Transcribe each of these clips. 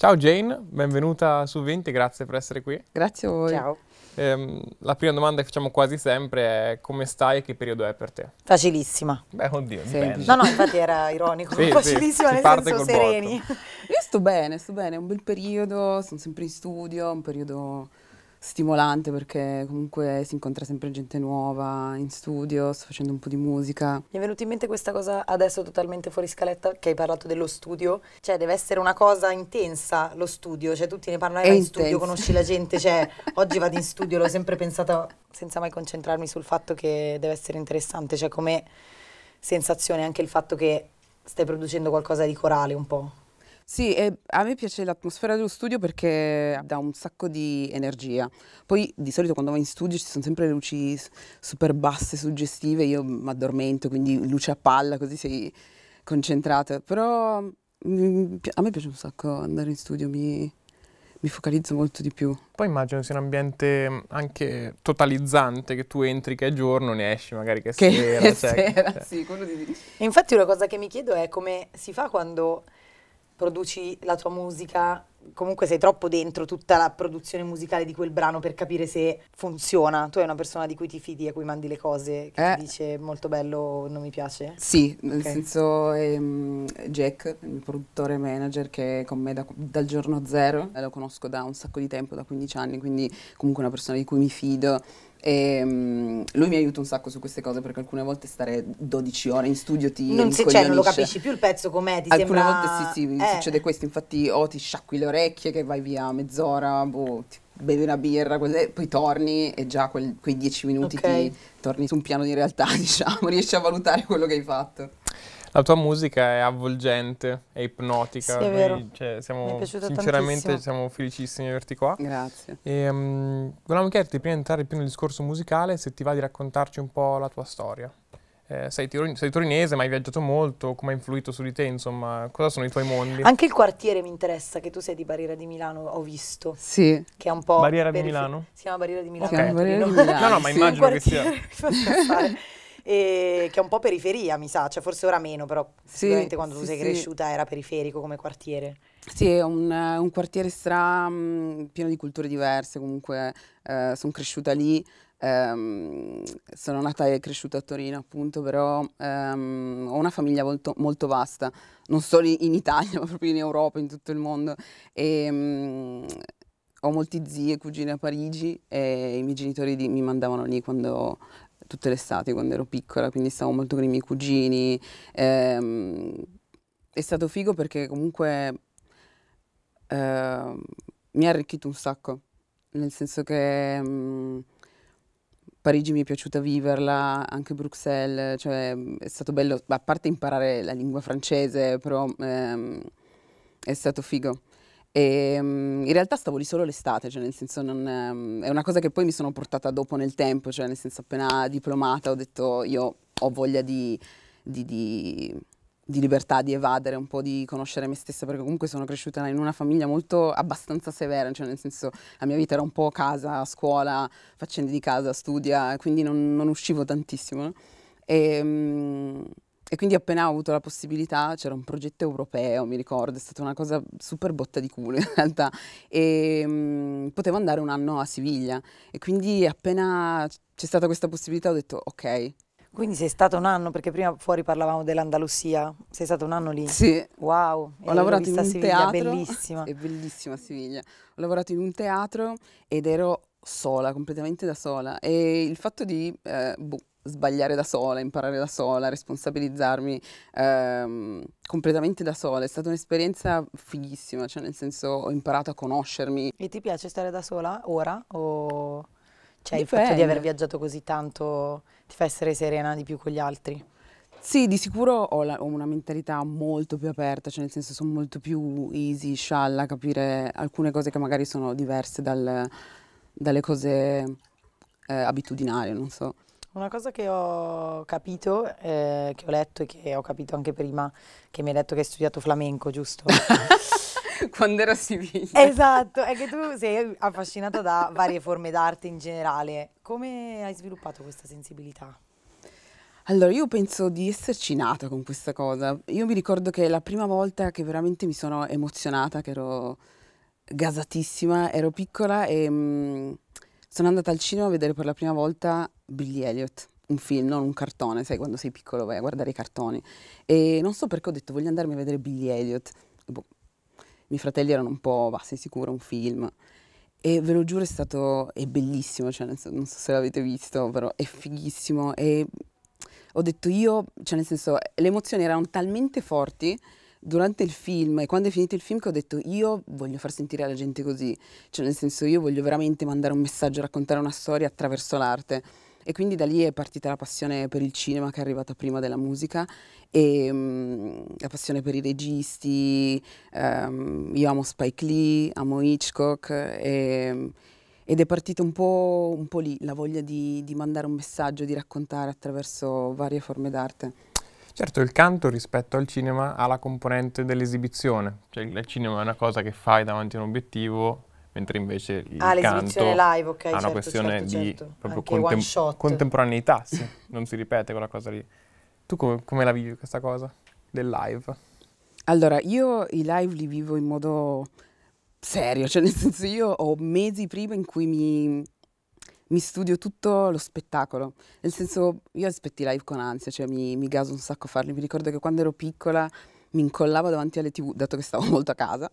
Ciao Jane, benvenuta su 20, grazie per essere qui. Grazie a voi. Ciao. Ehm, la prima domanda che facciamo quasi sempre è come stai e che periodo è per te? Facilissima. Beh, oddio, Semplice. dipende. No, no, infatti era ironico. Sì, sì, Facilissima, si nel parte senso col sereni. Io sto bene, sto bene, è un bel periodo, sono sempre in studio, un periodo stimolante perché comunque si incontra sempre gente nuova in studio, sto facendo un po' di musica. Mi è venuta in mente questa cosa adesso totalmente fuori scaletta, che hai parlato dello studio. Cioè, deve essere una cosa intensa lo studio. Cioè, tutti ne parlano, vai in studio, conosci la gente. Cioè, oggi vado in studio, l'ho sempre pensata senza mai concentrarmi sul fatto che deve essere interessante. Cioè, come sensazione anche il fatto che stai producendo qualcosa di corale un po'. Sì, e a me piace l'atmosfera dello studio perché dà un sacco di energia. Poi di solito quando vai in studio ci sono sempre le luci super basse, suggestive, io mi addormento, quindi luce a palla, così sei concentrata. Però mm, a me piace un sacco andare in studio, mi, mi focalizzo molto di più. Poi immagino sia un ambiente mh, anche totalizzante, che tu entri che è giorno, ne esci magari che è Che sera. è cioè, sera, cioè, sì, quello di... Infatti una cosa che mi chiedo è come si fa quando produci la tua musica, comunque sei troppo dentro tutta la produzione musicale di quel brano per capire se funziona. Tu hai una persona di cui ti fidi, a cui mandi le cose, che Eh. ti dice molto bello non mi piace? Sì, nel Ok. senso ehm, Jack, il produttore manager che è con me da- dal giorno zero, lo conosco da un sacco di tempo, da 15 anni, quindi comunque una persona di cui mi fido. E, mm, lui mi aiuta un sacco su queste cose perché alcune volte stare 12 ore in studio ti Non si- cioè, non lo capisci più il pezzo com'è, ti Alcune sembra... volte sì, sì, Eh. succede questo, infatti o ti sciacqui le orecchie che vai via mezz'ora, boh, ti bevi una birra, quelle- poi torni e già quel- quei 10 minuti Ok. ti torni su un piano di realtà, diciamo, riesci a valutare quello che hai fatto. La tua musica è avvolgente, è ipnotica. Sì, è noi, vero. cioè, siamo, Mi è piaciuta sinceramente tantissimo. siamo felicissimi di averti qua. Grazie. E, um, volevamo chiederti, prima di entrare più nel discorso musicale, se ti va di raccontarci un po' la tua storia. Eh, sei, tiro- sei torinese, ma hai viaggiato molto, come ha influito su di te, insomma, cosa sono i tuoi mondi? Anche il quartiere mi interessa, che tu sei di Barriera di Milano, ho visto, Sì, che è un po'... Barriera di Milano? Si chiama Barriera di Milano. A Barriera di. Milano. No, no, ma sì. immagino che sia... E che è un po' periferia, mi sa, cioè forse ora meno, però Sì, sicuramente quando tu sì, sei sì. cresciuta era periferico come quartiere. Sì, è un, eh, un quartiere stra pieno di culture diverse, comunque sono cresciuta lì, ehm, sono nata e cresciuta a Torino appunto, però ehm, ho una famiglia molto, molto vasta, non solo in Italia, ma proprio in Europa, in tutto il mondo. E, mm, ho molti zii e cugine a Parigi e i miei genitori di- mi mandavano lì quando, tutte le estati, quando ero piccola, quindi stavo molto con i miei cugini. ehm, è stato figo perché comunque ehm, mi ha arricchito un sacco, nel senso che mm, Parigi mi è piaciuta viverla, anche Bruxelles, cioè è stato bello, a parte imparare la lingua francese, però ehm, è stato figo. E mm, in realtà stavo lì solo l'estate, cioè nel senso non, ehm, è una cosa che poi mi sono portata dopo nel tempo, cioè nel senso appena diplomata ho detto io ho voglia di, di- di- di libertà, di evadere, un po' di conoscere me stessa, perché comunque sono cresciuta in una famiglia molto abbastanza severa, cioè nel senso la mia vita era un po' casa, scuola, faccende di casa, studia, quindi non, non uscivo tantissimo. no? E, mm, e quindi appena ho avuto la possibilità, c'era un progetto europeo, mi ricordo, è stata una cosa super botta di culo in realtà, e mm, potevo andare un anno a Siviglia. E quindi appena c'è stata questa possibilità ho detto ok, Quindi sei stato un anno, perché prima fuori parlavamo dell'Andalusia, sei stato un anno lì. sì, Wow, ho lavorato in un Siviglia, teatro, bellissima. è bellissima Siviglia, ho lavorato in un teatro ed ero sola, completamente da sola. E il fatto di eh, boh, sbagliare da sola, imparare da sola, responsabilizzarmi ehm, completamente da sola è stata un'esperienza fighissima, cioè nel senso ho imparato a conoscermi. E ti piace stare da sola ora? O cioè il fatto di aver viaggiato così tanto ti fa essere serena di più con gli altri? Sì, di sicuro ho, la- ho una mentalità molto più aperta, cioè nel senso sono molto più easy, scialla, capire alcune cose che magari sono diverse dal- dalle cose eh, abitudinarie, non so. Una cosa che ho capito, eh, che ho letto e che ho capito anche prima, che mi hai detto che hai studiato flamenco, giusto? Quando ero a Siviglia. esatto, è che tu sei affascinata da varie forme d'arte in generale. Come hai sviluppato questa sensibilità? Allora, io penso di esserci nata con questa cosa. Io mi ricordo che la prima volta che veramente mi sono emozionata, che ero gasatissima, ero piccola e mm, sono andata al cinema a vedere per la prima volta Billy Elliot, un film, non un cartone, sai quando sei piccolo vai a guardare i cartoni. E non so perché ho detto voglio andarmi a vedere Billy Elliot. Boh, I miei fratelli erano un po', va, sei sicuro, un film. E ve lo giuro è stato, è bellissimo, cioè, non so, non so se l'avete visto, però è fighissimo. E ho detto io, cioè nel senso, le emozioni erano talmente forti durante il film e quando è finito il film che ho detto io voglio far sentire la gente così, cioè nel senso io voglio veramente mandare un messaggio, raccontare una storia attraverso l'arte. E quindi da lì è partita la passione per il cinema che è arrivata prima della musica e um, la passione per i registi. Um, io amo Spike Lee, amo Hitchcock e, ed è partita un po', un po', lì la voglia di, di mandare un messaggio, di raccontare attraverso varie forme d'arte. Certo, il canto rispetto al cinema ha la componente dell'esibizione, cioè il cinema è una cosa che fai davanti a un obiettivo, mentre invece il ah, canto live, okay, ha certo, una questione certo, di certo. proprio contem- contemporaneità, sì, non si ripete quella cosa lì. Tu come, come la vivi questa cosa del live? Allora, io i live li vivo in modo serio, cioè nel senso io ho mesi prima in cui mi, mi studio tutto lo spettacolo, nel senso io aspetti live con ansia, cioè mi, mi gaso un sacco a farli, mi ricordo che quando ero piccola mi incollavo davanti alle tv, dato che stavo molto a casa,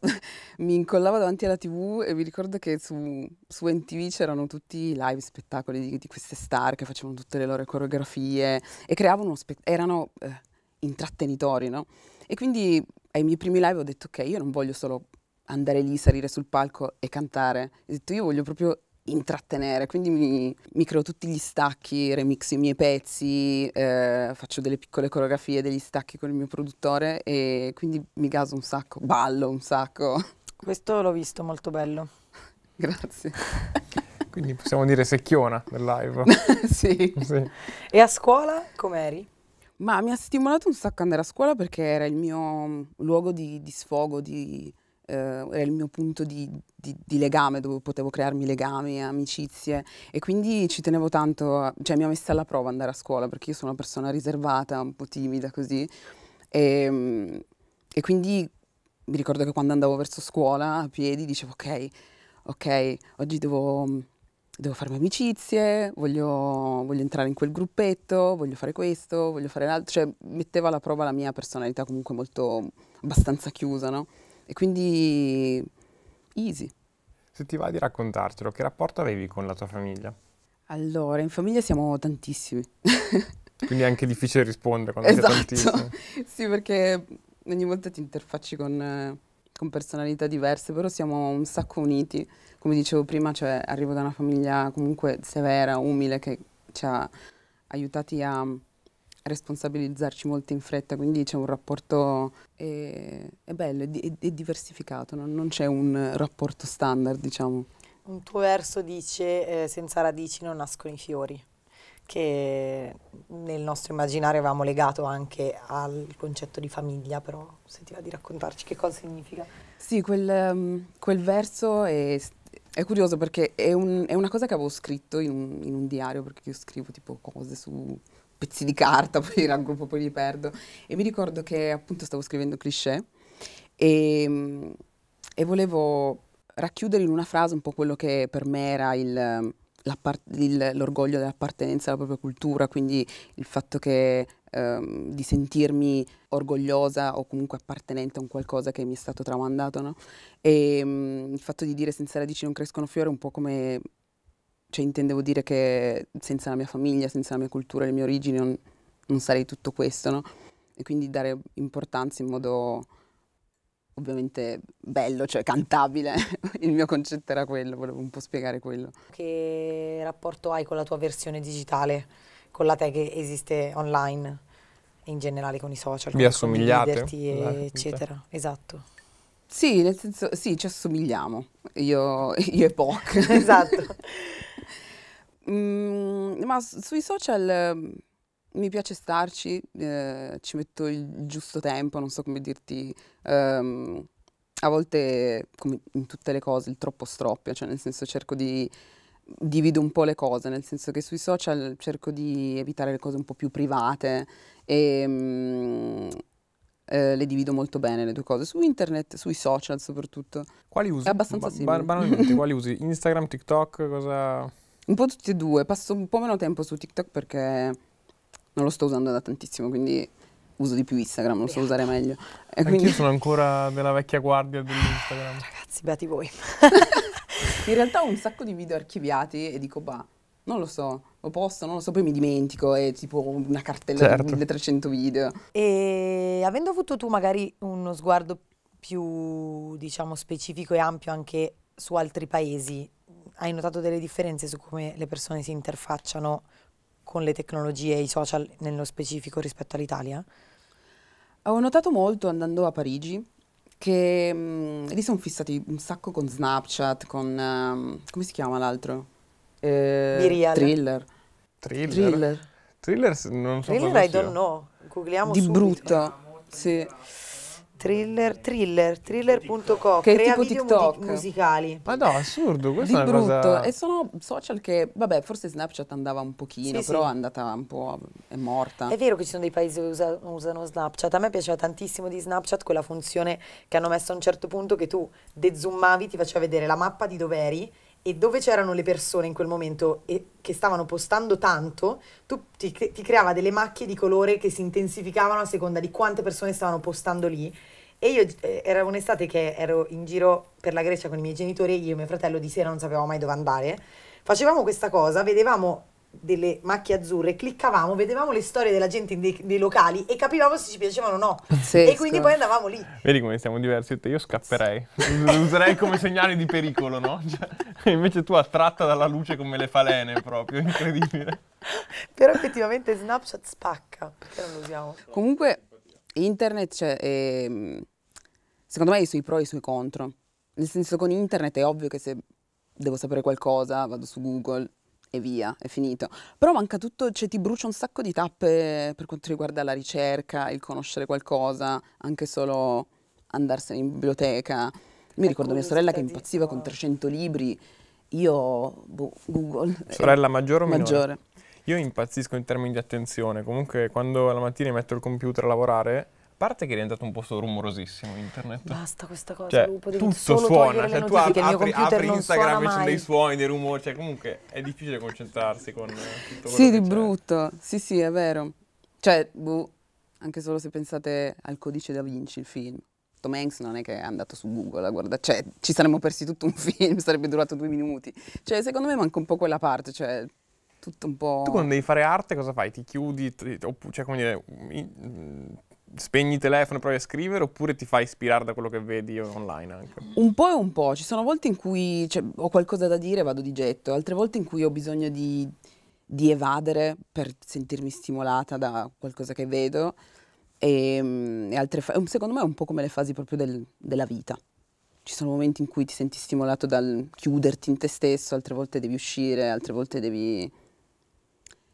mi incollavo davanti alla tv e mi ricordo che su, su NTV c'erano tutti i live spettacoli di, di, queste star che facevano tutte le loro coreografie e creavano uno spettacolo, erano eh, intrattenitori, no? E quindi ai miei primi live ho detto ok, io non voglio solo andare lì, salire sul palco e cantare, ho detto io voglio proprio intrattenere, quindi mi, mi, creo tutti gli stacchi, remix i miei pezzi, eh, faccio delle piccole coreografie, degli stacchi con il mio produttore e quindi mi gaso un sacco, ballo un sacco. Questo l'ho visto, molto bello. Grazie. quindi possiamo dire secchiona del live. sì. sì. E a scuola com'eri? Ma mi ha stimolato un sacco andare a scuola perché era il mio luogo di, di sfogo, di eh, era il mio punto di, di, di, legame, dove potevo crearmi legami, amicizie e quindi ci tenevo tanto, cioè mi ha messa alla prova andare a scuola perché io sono una persona riservata, un po' timida così e, e quindi mi ricordo che quando andavo verso scuola a piedi dicevo ok, ok, oggi devo, devo farmi amicizie, voglio, voglio, entrare in quel gruppetto, voglio fare questo, voglio fare l'altro, cioè metteva alla prova la mia personalità comunque molto abbastanza chiusa, no? E quindi easy. Se ti va di raccontarcelo, che rapporto avevi con la tua famiglia? Allora, in famiglia siamo tantissimi. Quindi è anche difficile rispondere quando esatto. tantissimi. sì, perché ogni volta ti interfacci con, con, personalità diverse, però siamo un sacco uniti. Come dicevo prima, cioè, arrivo da una famiglia comunque severa, umile, che ci ha aiutati a responsabilizzarci molto in fretta, quindi c'è un rapporto, è, è bello, è, è, diversificato, non, non, c'è un rapporto standard, diciamo. Un tuo verso dice eh, senza radici non nascono i fiori, che nel nostro immaginario avevamo legato anche al concetto di famiglia, però se ti va di raccontarci che cosa significa. Sì, quel, um, quel verso è, è curioso perché è, un, è, una cosa che avevo scritto in un, in un, diario, perché io scrivo tipo cose su pezzi di carta, poi raggruppo, poi li perdo. E mi ricordo che appunto stavo scrivendo cliché e, e volevo racchiudere in una frase un po' quello che per me era il, il, l'orgoglio dell'appartenenza alla propria cultura, quindi il fatto che ehm, di sentirmi orgogliosa o comunque appartenente a un qualcosa che mi è stato tramandato, no? E um, il fatto di dire senza radici non crescono fiori è un po' come cioè intendevo dire che senza la mia famiglia, senza la mia cultura, le mie origini non, non sarei tutto questo, no? E quindi dare importanza in modo ovviamente bello, cioè cantabile. Il mio concetto era quello, volevo un po' spiegare quello. Che rapporto hai con la tua versione digitale, con la te che esiste online e in generale con i social? Vi assomigliate? E, eccetera, esatto. Sì, nel senso, sì, ci assomigliamo, io, io e Poc. esatto. Mm, ma sui social mm, mi piace starci, eh, ci metto il giusto tempo, non so come dirti. ehm, a volte, come in tutte le cose, il troppo stroppia, cioè nel senso cerco di, divido un po' le cose, nel senso che sui social cerco di evitare le cose un po' più private e mm, eh, le divido molto bene le due cose, su internet, sui social soprattutto. Quali usi? È abbastanza Ba- simile. ba- banalmente, quali usi? Instagram, TikTok, cosa... Un po' tutti e due, passo un po' meno tempo su TikTok perché non lo sto usando da tantissimo, quindi uso di più Instagram, lo so usare meglio. E Anch'io quindi sono ancora della vecchia guardia dell'Instagram. Ragazzi, beati voi. in realtà ho un sacco di video archiviati e dico, bah, non lo so, lo posto, non lo so, poi mi dimentico, è tipo una cartella Certo. di 1300 video. E avendo avuto tu magari uno sguardo più, diciamo, specifico e ampio anche su altri paesi, hai notato delle differenze su come le persone si interfacciano con le tecnologie e i social nello specifico rispetto all'Italia? Ho notato molto andando a Parigi che mm, lì sono fissati un sacco con Snapchat, con... ehm, come si chiama l'altro? Eh. Thriller. Thriller? Thriller. Thriller, non so Thriller cosa I don't know, googliamo Di subito. brutto. Sì. Thriller, thriller, thriller.co, Che crea tipo video TikTok. musicali. Ma no, assurdo, Di questa è una brutto. cosa... E sono social che, vabbè, forse Snapchat andava un pochino, Sì, però sì. è andata un po'... è morta. È vero che ci sono dei paesi che usa- usano Snapchat. A me piaceva tantissimo di Snapchat quella funzione che hanno messo a un certo punto che tu dezoomavi, ti faceva vedere la mappa di dove eri e dove c'erano le persone in quel momento e che stavano postando tanto, tu ti, ti creava delle macchie di colore che si intensificavano a seconda di quante persone stavano postando lì. E io eh, era un'estate che ero in giro per la Grecia con i miei genitori e io e mio fratello di sera non sapevamo mai dove andare. Facevamo questa cosa, vedevamo delle macchie azzurre, cliccavamo, vedevamo le storie della gente dei, dei locali e capivamo se ci piacevano o no. Pazzesco. E quindi poi andavamo lì. Vedi come siamo diversi? Io scapperei. Lo userei come segnale di pericolo, no? Cioè, invece tu attratta dalla luce come le falene proprio, incredibile. Però effettivamente Snapchat spacca, perché non lo usiamo? Comunque internet, cioè, ehm, secondo me ha i suoi pro e i suoi contro. Nel senso con internet è ovvio che se devo sapere qualcosa vado su Google e via, è finito. Però manca tutto, cioè ti brucia un sacco di tappe per quanto riguarda la ricerca, il conoscere qualcosa, anche solo andarsene in biblioteca. Mi La ricordo mia sorella che impazziva con 300 libri, io, boh, Google. Sorella maggiore o minore? Maggiore. Io impazzisco in termini di attenzione. Comunque, quando la mattina mi metto il computer a lavorare, parte che è diventato un posto rumorosissimo internet. Basta questa cosa, Cioè, Lupo, devi tutto solo suona, cioè tu apri, il mio computer apri non Instagram suona e ci sono dei suoni, dei rumori, cioè comunque è difficile concentrarsi con eh, tutto quello Sì, che di c'è. brutto. Sì, sì, è vero. Cioè, boh, anche solo se pensate al Codice da Vinci, il film. Tom Hanks non è che è andato su Google a guardare, cioè ci saremmo persi tutto un film, sarebbe durato due minuti. Cioè, secondo me manca un po' quella parte, cioè tutto un po'... Tu quando devi fare arte cosa fai? Ti chiudi, ti- cioè come dire, spegni il telefono e provi a scrivere oppure ti fai ispirare da quello che vedi online anche? Un po' e un po', ci sono volte in cui cioè, ho qualcosa da dire e vado di getto, altre volte in cui ho bisogno di, di evadere per sentirmi stimolata da qualcosa che vedo e, mm, e altre secondo me è un po' come le fasi proprio del- della vita. Ci sono momenti in cui ti senti stimolato dal chiuderti in te stesso, altre volte devi uscire, altre volte devi...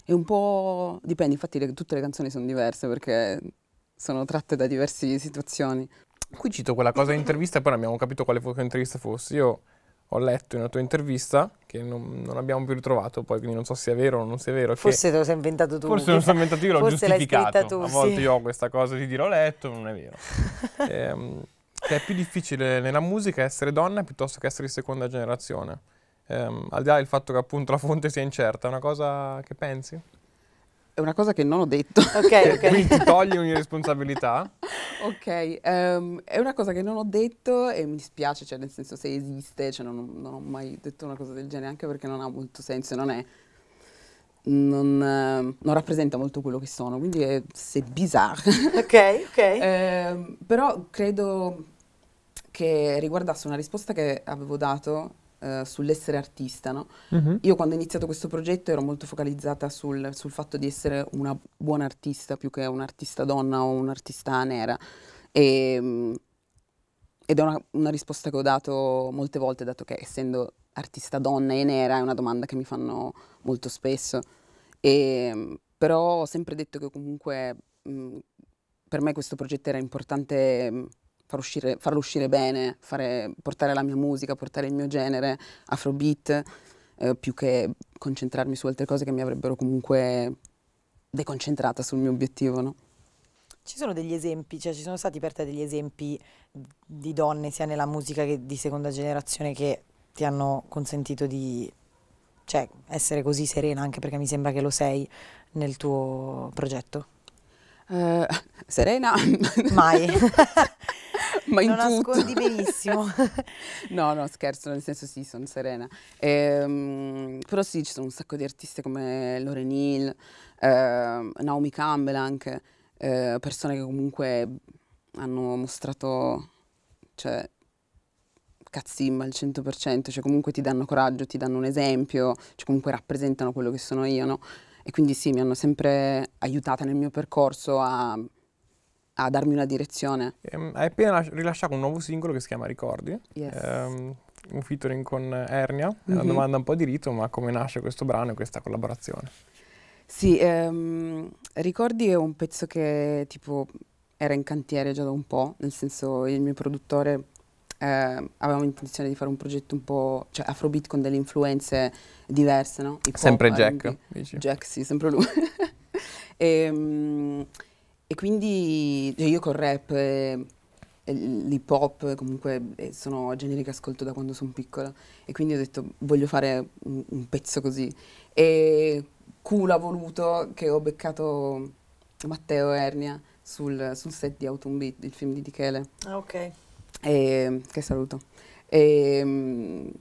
È un po'... dipende, infatti le- tutte le canzoni sono diverse perché sono tratte da diverse situazioni. Qui cito quella cosa in intervista e poi non abbiamo capito quale intervista fosse. Io ho letto in una tua intervista, che non, non abbiamo più ritrovato poi, quindi non so se è vero o non sia vero. che- Forse te lo sei inventato tu. Forse non sono inventato io, l'ho giustificato. scritta tu, A volte sì. io ho questa cosa di dire ho letto, non è vero. Ehm, che è più difficile nella musica essere donna piuttosto che essere di seconda generazione. Ehm, al di là del fatto che appunto la fonte sia incerta, è una cosa che pensi? È una cosa che non ho detto. Ok, Quindi ok. ti togli ogni responsabilità? Ok, ehm, è una cosa che non ho detto e mi dispiace, cioè nel senso se esiste, cioè non, ho- non ho mai detto una cosa del genere, anche perché non ha molto senso, e non è, non, ehm, non rappresenta molto quello che sono, quindi è, c'est bizarre. ok, ok. Ehm, però credo che riguardasse una risposta che avevo dato eh, sull'essere artista, no? Io quando ho iniziato questo progetto ero molto focalizzata sul, sul fatto di essere una buona artista più che un'artista donna o un'artista nera. E, mm, ed è una, una risposta che ho dato molte volte, dato che essendo artista donna e nera è una domanda che mi fanno molto spesso. E, mm, però ho sempre detto che comunque mm, per me questo progetto era importante mm, far uscire- farlo uscire bene, fare- portare la mia musica, portare il mio genere, afrobeat, eh, più che concentrarmi su altre cose che mi avrebbero comunque deconcentrata sul mio obiettivo, no? Ci sono degli esempi, cioè ci sono stati per te degli esempi di donne sia nella musica che di seconda generazione che ti hanno consentito di cioè, essere così serena, anche perché mi sembra che lo sei nel tuo progetto? Eh, serena? Mai. Ma in tutto. nascondi benissimo. No, no, scherzo, nel senso sì, sono serena. Ehm, però sì, ci sono un sacco di artiste come Lauren Hill, ehm, Naomi Campbell anche, eh, persone che comunque hanno mostrato, cioè, cazzimma al 100%, cioè comunque ti danno coraggio, ti danno un esempio, cioè comunque rappresentano quello che sono io, no? E quindi sì, mi hanno sempre aiutata nel mio percorso a, a darmi una direzione. Ehm, hai appena las- rilasciato un nuovo singolo che si chiama Ricordi, Yes. ehm, un featuring con Ernia. È una Mhm. domanda un po' di rito, ma come nasce questo brano e questa collaborazione? Sì, ehm, ricordi è un pezzo che tipo era in cantiere già da un po', nel senso il mio produttore eh, avevamo intenzione di fare un progetto un po', cioè afrobeat con delle influenze diverse, no? Sempre. Jack? Jack, sì, sempre lui. Ehm, e, quindi cioè io col rap e, e l'hip hop comunque eh, sono generi che ascolto da quando sono piccola e quindi ho detto voglio fare un, un pezzo così. E culo ha voluto che ho beccato Matteo Ernia sul, sul set di Autumn Beat, il film di Dichele. Ah, ok. E, che saluto. E,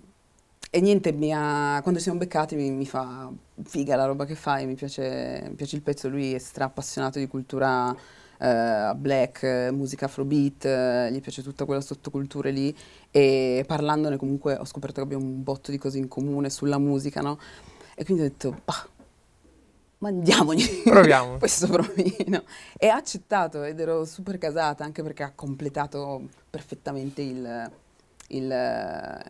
e niente, mi ha- quando ci siamo beccati mi, mi fa figa la roba che fai, mi piace, mi piace il pezzo, lui è stra appassionato di cultura eh, black, musica afrobeat, eh, gli piace tutta quella sottocultura lì e parlandone comunque ho scoperto che abbiamo un botto di cose in comune sulla musica, no? E quindi ho detto, bah, mandiamogli Proviamo. questo provino. E ha accettato ed ero super casata anche perché ha completato perfettamente il, il,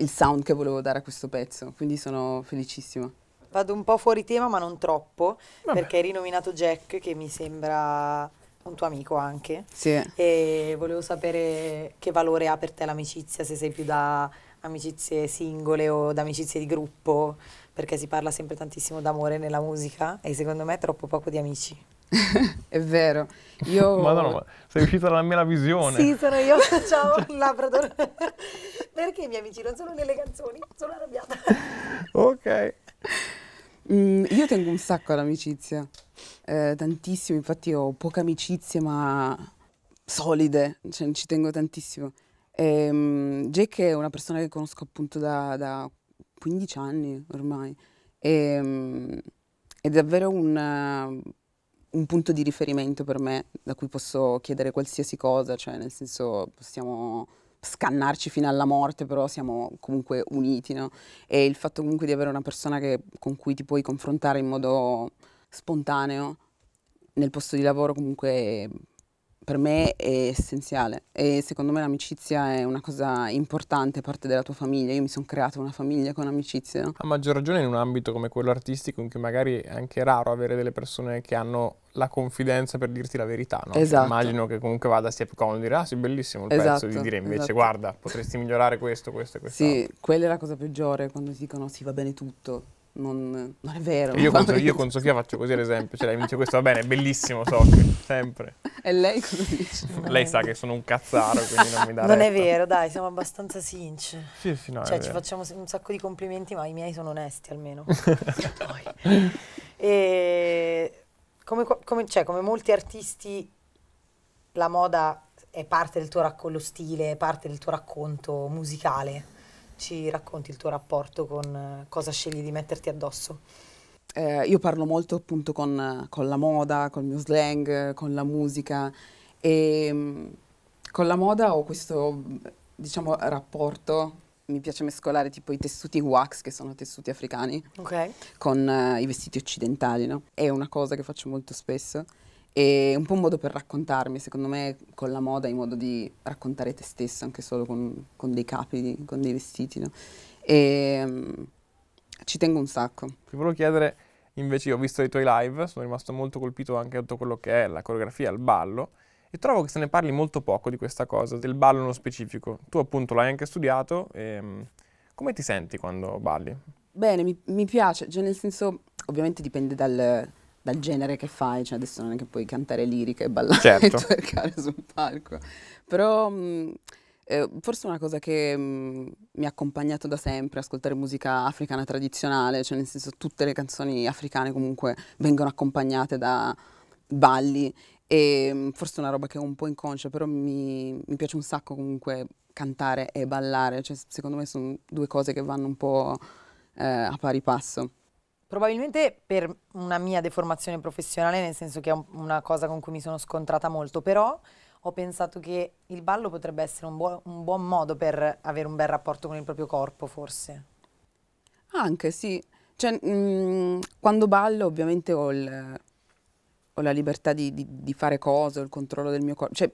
il sound che volevo dare a questo pezzo, quindi sono felicissima. Vado un po' fuori tema, ma non troppo, Vabbè. perché hai rinominato Jack, che mi sembra un tuo amico anche. Sì. E volevo sapere che valore ha per te l'amicizia, se sei più da amicizie singole o da amicizie di gruppo, perché si parla sempre tantissimo d'amore nella musica e secondo me troppo poco di amici. È vero. Io Madonna, ma sei uscita dalla mia visione. Sì, sono io. Ciao, Labrador. perché i miei amici non sono nelle canzoni? Sono arrabbiata. Ok. Mm, io tengo un sacco all'amicizia, eh, tantissimo, infatti ho poche amicizie ma solide, cioè, ci tengo tantissimo. Ehm, Jack è una persona che conosco appunto da, da 15 anni ormai, Ehm, è davvero un, un punto di riferimento per me da cui posso chiedere qualsiasi cosa, cioè nel senso possiamo scannarci fino alla morte, però siamo comunque uniti, no? E il fatto comunque di avere una persona che- con cui ti puoi confrontare in modo spontaneo nel posto di lavoro comunque per me è essenziale e secondo me l'amicizia è una cosa importante, parte della tua famiglia. Io mi sono creata una famiglia con amicizie, no? A maggior ragione in un ambito come quello artistico in cui magari è anche raro avere delle persone che hanno la confidenza per dirti la verità, no? Cioè, Esatto. Immagino che comunque vada sia più comodo dire ah sì bellissimo il pezzo, Esatto, di dire invece esatto. guarda potresti migliorare questo, questo e questo. Sì, quella è la cosa peggiore quando ti dicono sì va bene tutto. Non, non è vero. Io, con, io con Sofia faccio così ad esempio, cioè lei mi dice questo va bene, è bellissimo so che sempre. E lei cosa dice? Lei sa che sono un cazzaro, quindi non mi dà Non è retta. vero, dai, siamo abbastanza sinci. Sì, sì, no, è Cioè, ci vero. facciamo un sacco di complimenti, ma i miei sono onesti almeno. E come, come- cioè, come molti artisti, la moda è parte del tuo racconto, lo stile, è parte del tuo racconto musicale. Ci racconti il tuo rapporto con eh, cosa scegli di metterti addosso? Eh, io parlo molto appunto con, con la moda, col mio slang, con la musica e mm, con la moda ho questo, diciamo, rapporto. Mi piace mescolare tipo i tessuti wax, che sono tessuti africani, Ok. con eh, i vestiti occidentali, no? È una cosa che faccio molto spesso. È un po' un modo per raccontarmi, secondo me con la moda è un modo di raccontare te stesso, anche solo con, con dei capi, con dei vestiti, no? E mm, ci tengo un sacco. Ti volevo chiedere, invece io ho visto i tuoi live, sono rimasto molto colpito anche da tutto quello che è la coreografia, il ballo, e trovo che se ne parli molto poco di questa cosa, del ballo nello specifico. Tu appunto l'hai anche studiato, ehm, Come ti senti quando balli? Bene, mi, mi piace, cioè nel senso, ovviamente dipende dal, dal genere che fai, cioè adesso non è che puoi cantare liriche e ballare Certo. e twerkare sul palco, però mh, eh, forse una cosa che mh, mi ha accompagnato da sempre, ascoltare musica africana tradizionale, cioè nel senso tutte le canzoni africane comunque vengono accompagnate da balli e mh, forse una roba che è un po' inconscia, però mi, mi piace un sacco comunque cantare e ballare, cioè secondo me sono due cose che vanno un po' eh, a pari passo. Probabilmente per una mia deformazione professionale, nel senso che è un- una cosa con cui mi sono scontrata molto, però ho pensato che il ballo potrebbe essere un, buo- un buon modo per avere un bel rapporto con il proprio corpo, forse. Anche sì, cioè, mm, quando ballo ovviamente ho, il- ho la libertà di, di- di fare cose, ho il controllo del mio corpo. Cioè,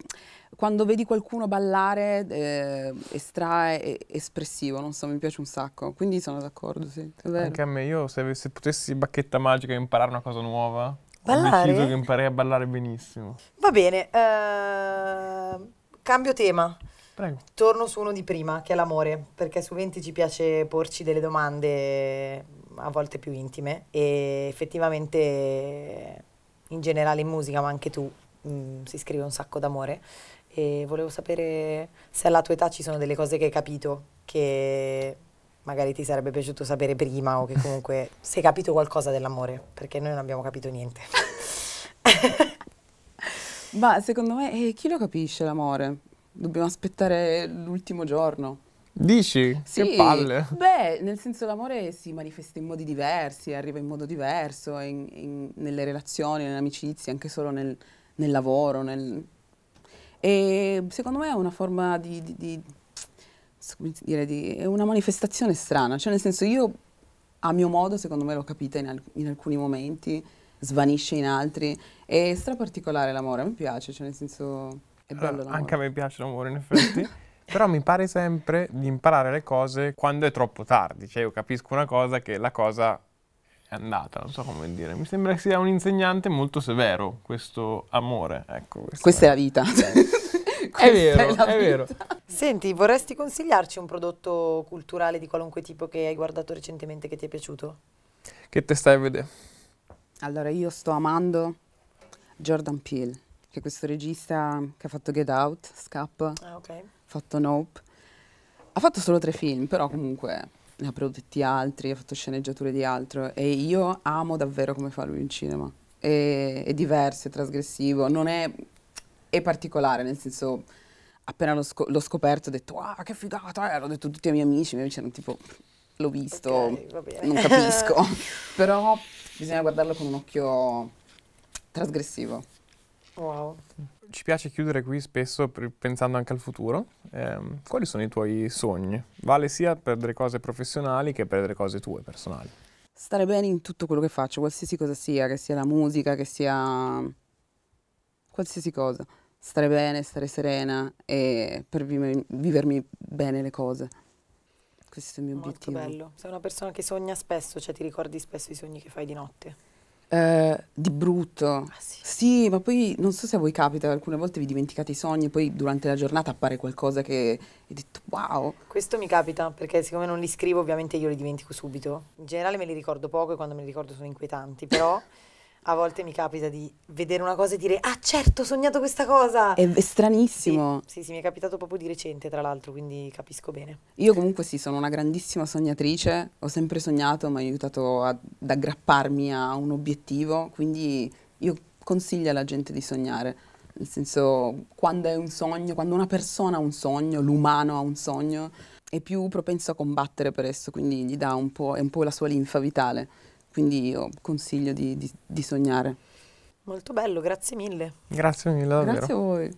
quando vedi qualcuno ballare eh, estrae è espressivo, non so, mi piace un sacco, quindi sono d'accordo, sì, è vero. Anche a me, io se avessi potessi bacchetta magica e imparare una cosa nuova, ho Ballare? deciso che imparerei a ballare benissimo. Va bene, eh, cambio tema. Prego. Torno su uno di prima, che è l'amore, perché su 20 ci piace porci delle domande a volte più intime e effettivamente in generale in musica, ma anche tu, mh, si scrive un sacco d'amore e volevo sapere se alla tua età ci sono delle cose che hai capito che magari ti sarebbe piaciuto sapere prima o che comunque se hai capito qualcosa dell'amore, perché noi non abbiamo capito niente. Ma secondo me eh, chi lo capisce l'amore? Dobbiamo aspettare l'ultimo giorno. Dici? Che palle. Beh, nel senso l'amore si manifesta in modi diversi, arriva in modo diverso in- in- nelle relazioni, nelle amicizie, anche solo nel, nel lavoro. nel- E secondo me è una forma di, di- di- dire, di- è una manifestazione strana, cioè nel senso io a mio modo secondo me l'ho capita in, al- in alcuni momenti, svanisce in altri, è stra particolare l'amore, me piace, cioè nel senso è bello l'amore. anche a me piace l'amore, in effetti. Però mi pare sempre di imparare le cose quando è troppo tardi. Cioè, io capisco una cosa che la cosa è andata, non so come dire. Mi sembra che sia un insegnante molto severo, questo amore. Ecco, questo Questa è la vita. È vero, la è vero. Senti, vorresti consigliarci un prodotto culturale di qualunque tipo che hai guardato recentemente che ti è piaciuto? Che te stai a vedere? Allora, io sto amando Jordan Peele, che è questo regista che ha fatto Get Out, Scappa, ha Ah, ok. fatto Nope. Ha fatto solo tre film, però comunque ne ha prodotti altri, ha fatto sceneggiature di altro e io amo davvero come fa lui in cinema. È, è diverso, è trasgressivo, non è, è particolare, nel senso appena l'ho, sco- l'ho scoperto ho detto ah che figata, eh", l'ho detto a tutti i miei amici, i miei amici erano tipo l'ho visto, Ok, va bene. non capisco, però bisogna guardarlo con un occhio trasgressivo. Wow. Ci piace chiudere qui spesso pensando anche al futuro. Ehm, quali sono i tuoi sogni? Vale sia per delle cose professionali che per delle cose tue, personali. Stare bene in tutto quello che faccio, qualsiasi cosa sia, che sia la musica, che sia qualsiasi cosa. Stare bene, stare serena e per vive- vivermi bene le cose. Questo è il mio Molto obiettivo. bello. Sei una persona che sogna spesso, cioè ti ricordi spesso i sogni che fai di notte. Eh, di brutto. Ah sì. Sì, ma poi non so se a voi capita, alcune volte vi dimenticate i sogni e poi durante la giornata appare qualcosa che hai detto wow. Questo mi capita perché siccome non li scrivo ovviamente io li dimentico subito. In generale me li ricordo poco e quando me li ricordo sono inquietanti, però a volte mi capita di vedere una cosa e dire ah certo ho sognato questa cosa. È, è stranissimo. Sì, sì, sì, mi è capitato proprio di recente tra l'altro, quindi capisco bene. Io comunque sì, sono una grandissima sognatrice, ho sempre sognato, mi ha aiutato ad aggrapparmi a un obiettivo, quindi io consiglio alla gente di sognare, nel senso quando è un sogno, quando una persona ha un sogno, l'umano ha un sogno, è più propenso a combattere per esso, quindi gli dà un po', è un po' la sua linfa vitale, quindi io consiglio di, di- di sognare. Molto bello, grazie mille. Grazie mille, davvero. Grazie a voi.